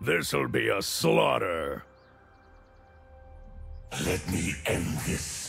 This'll be a slaughter. Let me end this.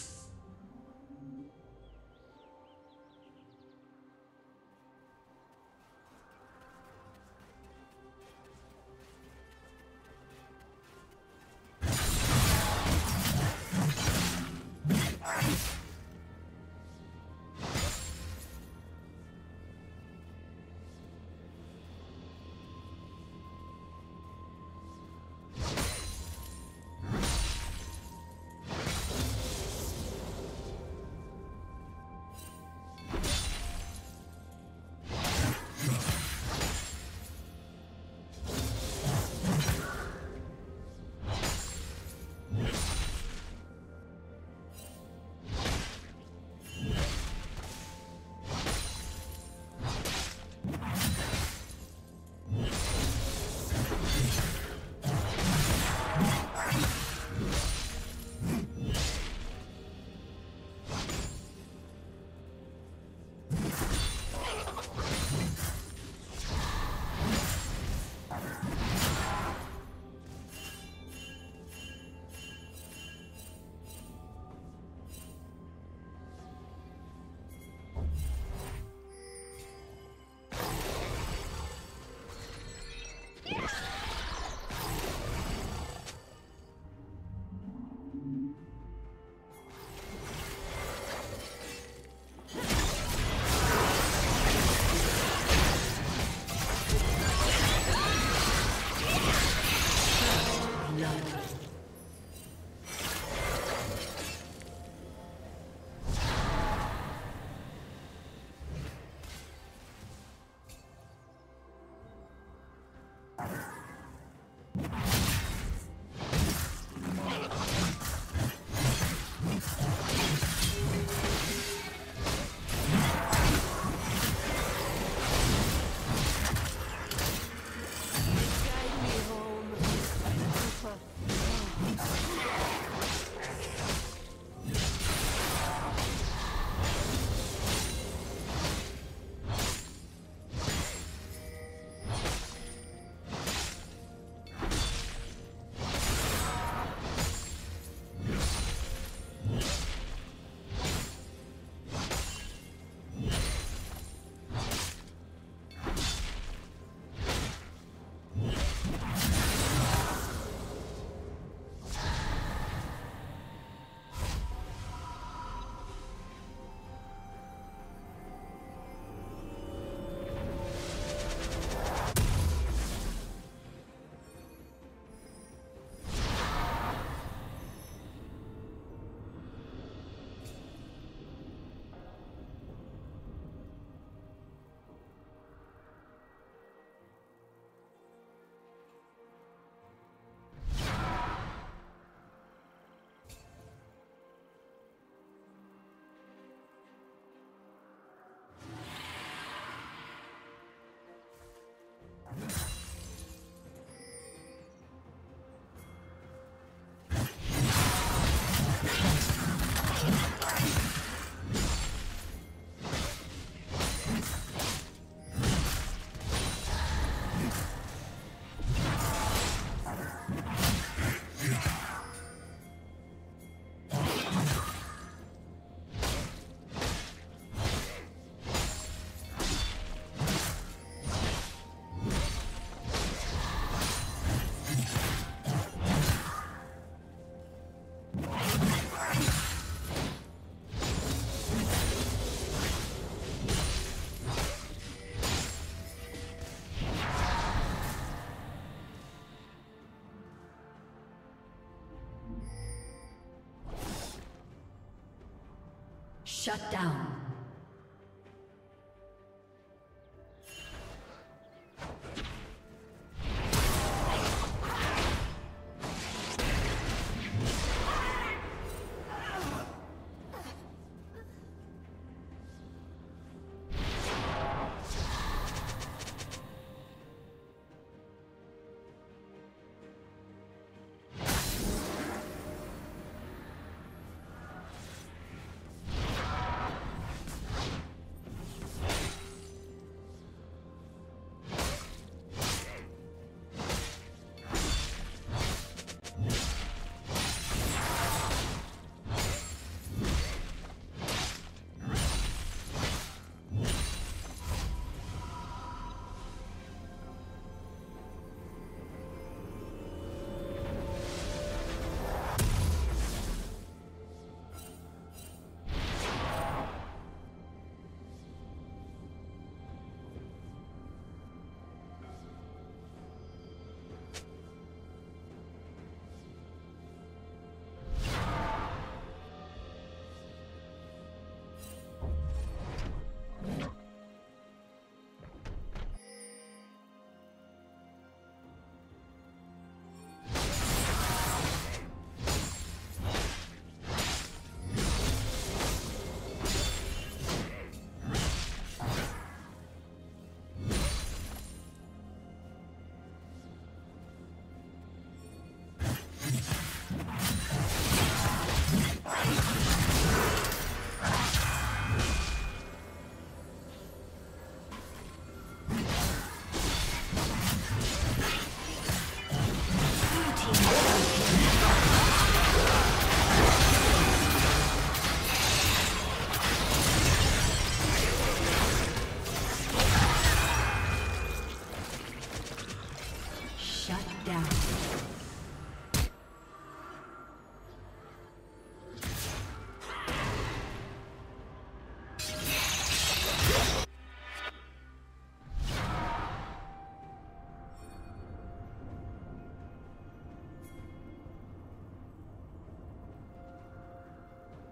Shut down.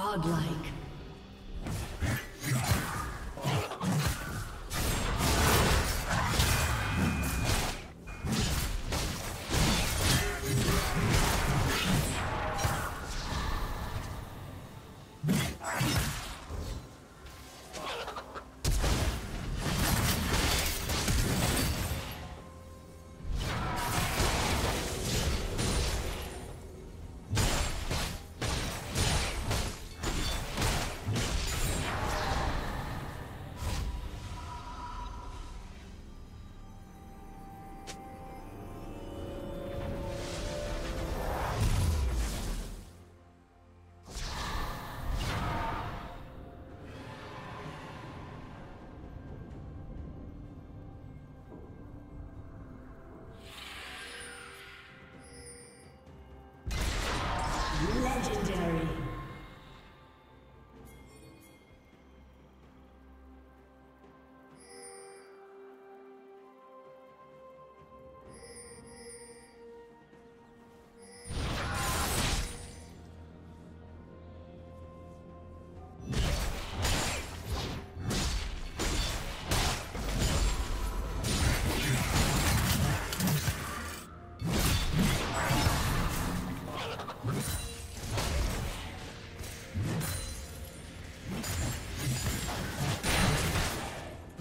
Godlike.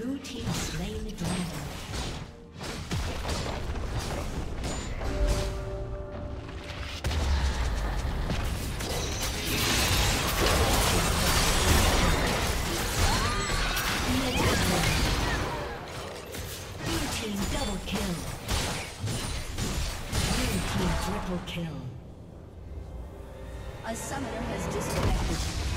Blue team slain the dragon. Triple kill. A summoner has disconnected.